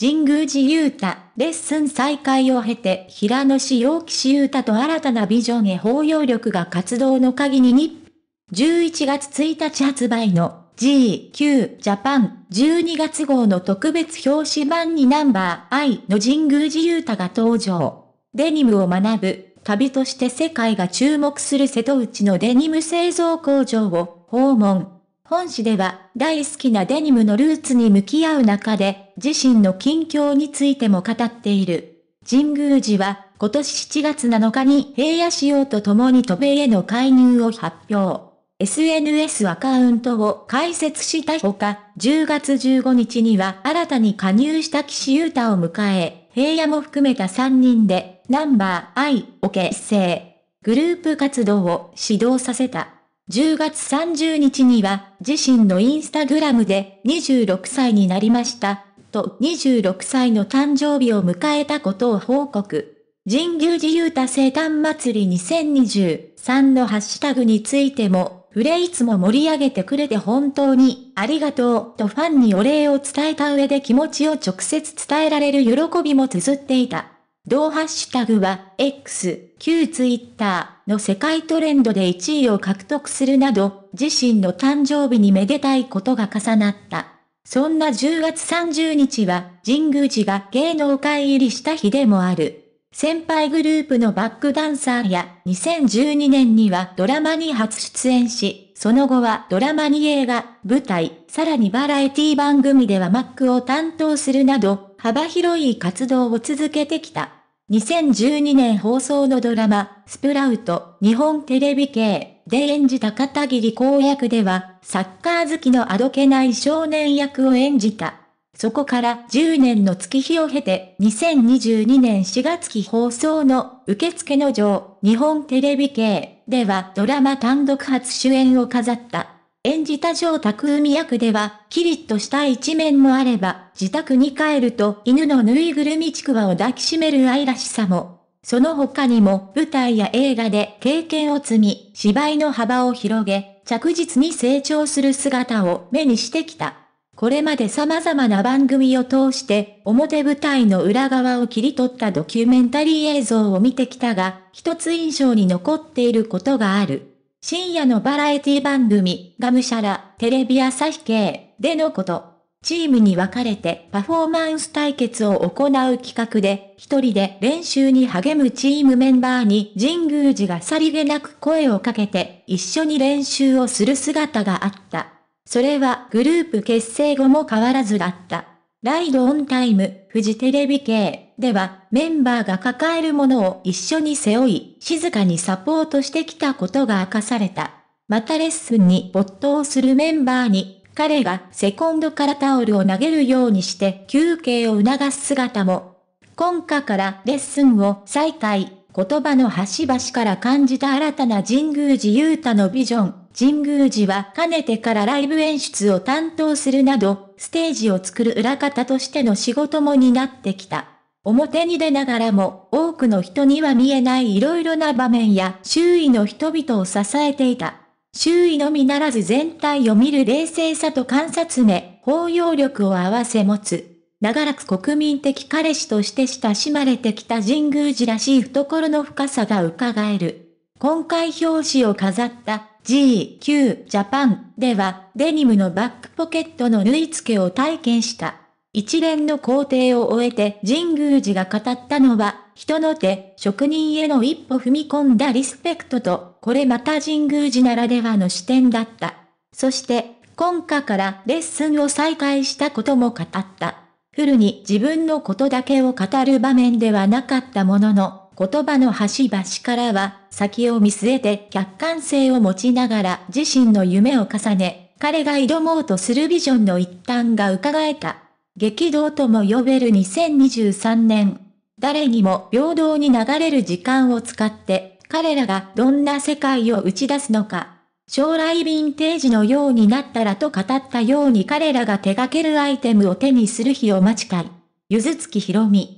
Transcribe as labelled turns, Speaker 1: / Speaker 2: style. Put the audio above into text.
Speaker 1: 神宮寺勇太、レッスン再開を経て、平野志陽騎勇太と新たなビジョンへ包容力が活動の鍵に11月1日発売の GQ ジャパン12月号の特別表紙版にナンバー I の神宮寺勇太が登場。デニムを学ぶ、旅として世界が注目する瀬戸内のデニム製造工場を訪問。本誌では大好きなデニムのルーツに向き合う中で自身の近況についても語っている。神宮寺は今年7月7日に平野仕様と共に渡米への介入を発表。SNS アカウントを開設したほか、10月15日には新たに加入した岸優太を迎え、平野も含めた3人で、ナンバー I を結成。グループ活動を指導させた。10月30日には、自身のインスタグラムで26歳になりました、と26歳の誕生日を迎えたことを報告。神宮寺勇太生誕祭り2023のハッシュタグについても、触れいつも盛り上げてくれて本当にありがとうとファンにお礼を伝えた上で気持ちを直接伝えられる喜びも綴っていた。同ハッシュタグは X、旧ツイッターの世界トレンドで1位を獲得するなど、自身の誕生日にめでたいことが重なった。そんな10月30日は神宮寺が芸能界入りした日でもある。先輩グループのバックダンサーや2012年にはドラマに初出演し、その後はドラマに映画、舞台、さらにバラエティ番組ではマックを担当するなど、幅広い活動を続けてきた。2012年放送のドラマ、スプラウト、日本テレビ系で演じた片桐公役では、サッカー好きのあどけない少年役を演じた。そこから10年の月日を経て、2022年4月期放送の受付の上、日本テレビ系ではドラマ単独初主演を飾った。演じた城拓海役では、キリッとした一面もあれば、自宅に帰ると犬のぬいぐるみちくわを抱きしめる愛らしさも。その他にも舞台や映画で経験を積み、芝居の幅を広げ、着実に成長する姿を目にしてきた。これまで様々な番組を通して表舞台の裏側を切り取ったドキュメンタリー映像を見てきたが、一つ印象に残っていることがある。深夜のバラエティ番組、ガムシャラ、テレビ朝日系でのこと。チームに分かれてパフォーマンス対決を行う企画で、一人で練習に励むチームメンバーに神宮寺がさりげなく声をかけて一緒に練習をする姿があった。それはグループ結成後も変わらずだった。ライドオンタイム、フジテレビ系ではメンバーが抱えるものを一緒に背負い、静かにサポートしてきたことが明かされた。またレッスンに没頭するメンバーに、彼がセコンドからタオルを投げるようにして休憩を促す姿も。今夏からレッスンを再開、言葉の端々から感じた新たな神宮寺勇太のビジョン。神宮寺はかねてからライブ演出を担当するなど、ステージを作る裏方としての仕事も担ってきた。表に出ながらも、多くの人には見えない色々な場面や周囲の人々を支えていた。周囲のみならず全体を見る冷静さと観察目、包容力を合わせ持つ。長らく国民的彼氏として親しまれてきた神宮寺らしい懐の深さが伺える。今回表紙を飾った GQ ジャパンではデニムのバックポケットの縫い付けを体験した。一連の工程を終えて神宮寺が語ったのは、人の手、職人への一歩踏み込んだリスペクトと、これまた神宮寺ならではの視点だった。そして、今夏からレッスンを再開したことも語った。フルに自分のことだけを語る場面ではなかったものの、言葉の端々からは、先を見据えて客観性を持ちながら自身の夢を重ね、彼が挑もうとするビジョンの一端が伺えた。激動とも呼べる2023年。誰にも平等に流れる時間を使って、彼らがどんな世界を打ち出すのか。将来ヴィンテージのようになったらと語ったように彼らが手掛けるアイテムを手にする日を待ちたい。ゆずつきひろみ。